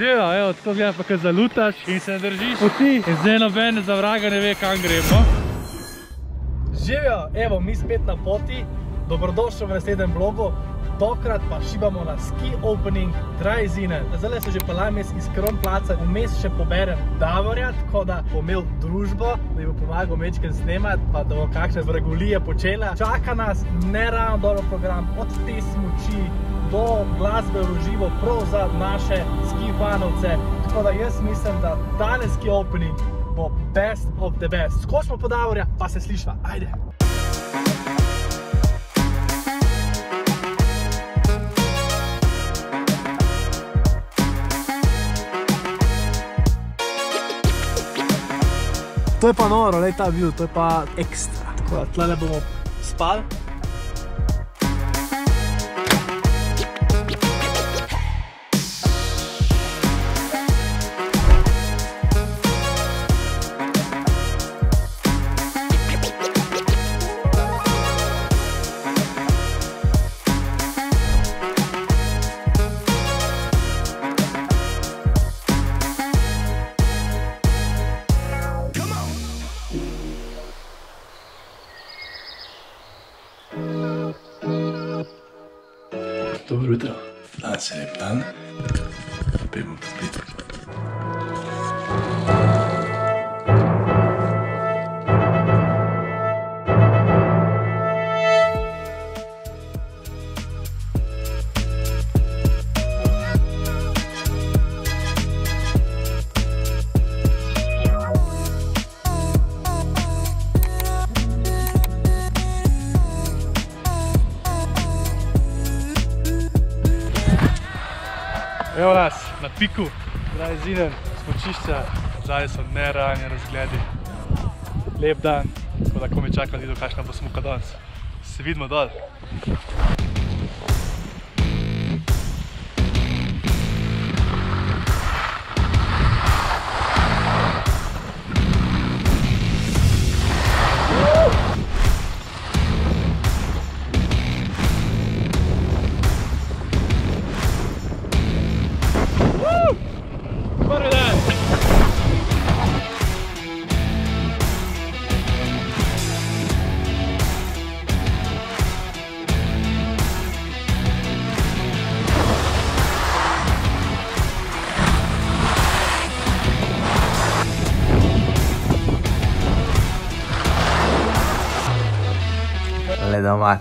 Živijo, evo, tako gleda pa, kad zalutaš in se držiš poti in zdaj noben za vraga ne ve, kam gremo. Živijo, evo, mi spet na poti, dobrodošli v naslednjem vlogu. Tokrat pa šibamo na ski opening Drajzine. Zdaj so že pelami iz Kronplaca, vmes še poberem Davorja, tako da bom imel družbo, da mi bo pomagal mečken snemati, pa da bo kakšne vragulije počela. Čaka nas neravno dobro program, od te smuči do glasbe v živo, prav za naše ski fanovce. Tako da jaz mislim, da danes ski opening bo best of the best. Skočimo po Davorja, pa se slišva. Ajde! To je pa noro, lej ta bil, to je pa ekstra. Tako da tle bomo spali. Dobro jutro, danes je lep dan, Evo nas, na piku, Drajzine, smočišča, zadaj so nerealni razgledi. Lep dan, tako da ko me čaka, da vidim, kakšna bo smuka danes. Se vidimo dol. Ledomat.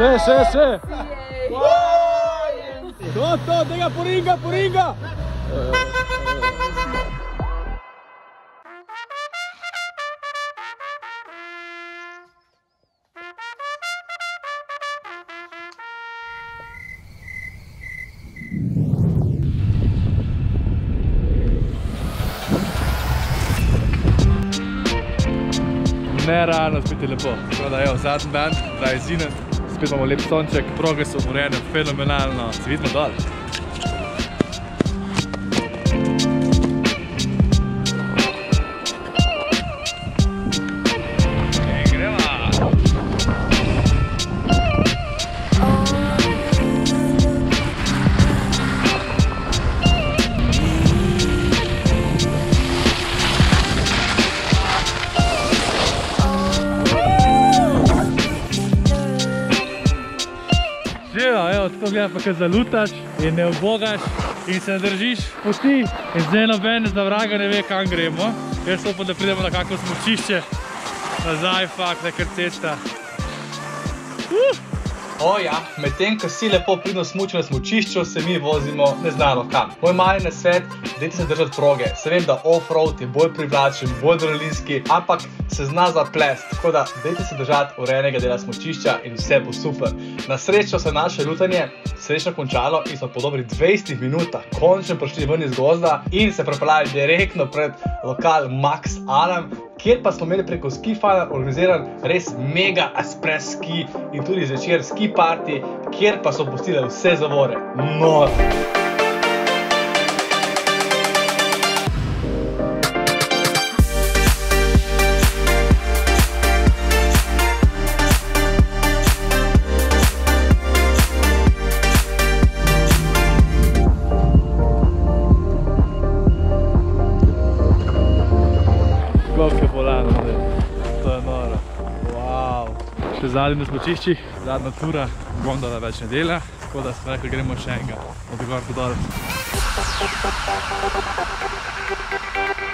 Še, še, še! To, to, tega poringa, poringa! Nerealno spet je lepo. Tako da evo, zadnji dan, Drajzine, spet imamo lep sonček, proge so urejene fenomenalno. Se vidimo dol. Živijo, evo, tako gleda pa, kad zalutaš in ne ubogaš in se držiš poti in zdaj noben za vraga ne ve, kam gremo. Jaz upam, da pridemo na kakvo smučišče, nazaj, fakt, nekaj cesta. O ja, medtem ko si lepo pridno smuči na smučišču, se mi vozimo neznano kam. Moj mali nasvet, dajte se držati proge. Se vem, da off-road je bolj privlačen, bolj adrenalinski, ampak se zna zaplest. Tako da dajte se držati urejenega dela smučišča in vse bo super. Na srečo se je naše lutanje srečno končalo in smo po dobrih 20 minutah končno prišli ven iz gozda in se prepeljali direktno pred lokal Max Alam, kjer pa smo imeli preko Ski Fana organiziran res mega ekspres ski in tudi zvečer ski party, kjer pa so pustile vse zavore. Noro! Koliko bolano, zdaj. To je noro. Wow. Še zadnji na smočiščih, zadnja tura, gondola več ne dela, tako da smo rekli, gremo še enega od gor do dol. Evo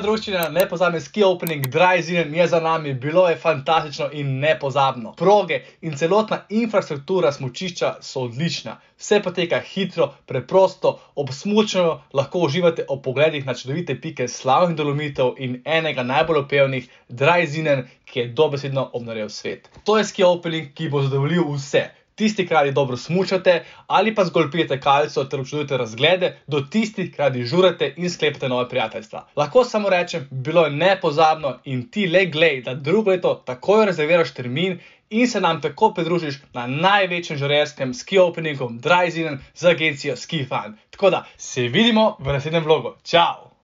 druščina, ne pozabi ski opening, dry zinen je za nami, bilo je fantastično in nepozabno. Proge in celotna infrastruktura smučišča so odlična. Vse poteka hitro, preprosto, ob smučanju lahko uživate ob pogledih na čudovite pike slavnih dolomitev in enega najbolj opevnih, dry zinen, ki je dobesedno obnorel svet. To je ski opening, ki bo zadovoljil vse. Tisti, ki radi dobro smučate ali pa zgolj pijete kalco ter občudujete razglede, do tistih, ki radi žurate in sklepate nove prijateljstva. Lahko samo rečem, bilo je nepozabno in ti le glej, da drugo leto takoj rezerviraš termin in se nam tako pridružiš na največjem žurerskem ski openingu Dry Zinen z agencijo Ski Fan. Tako da se vidimo v naslednjem vlogu. Čau!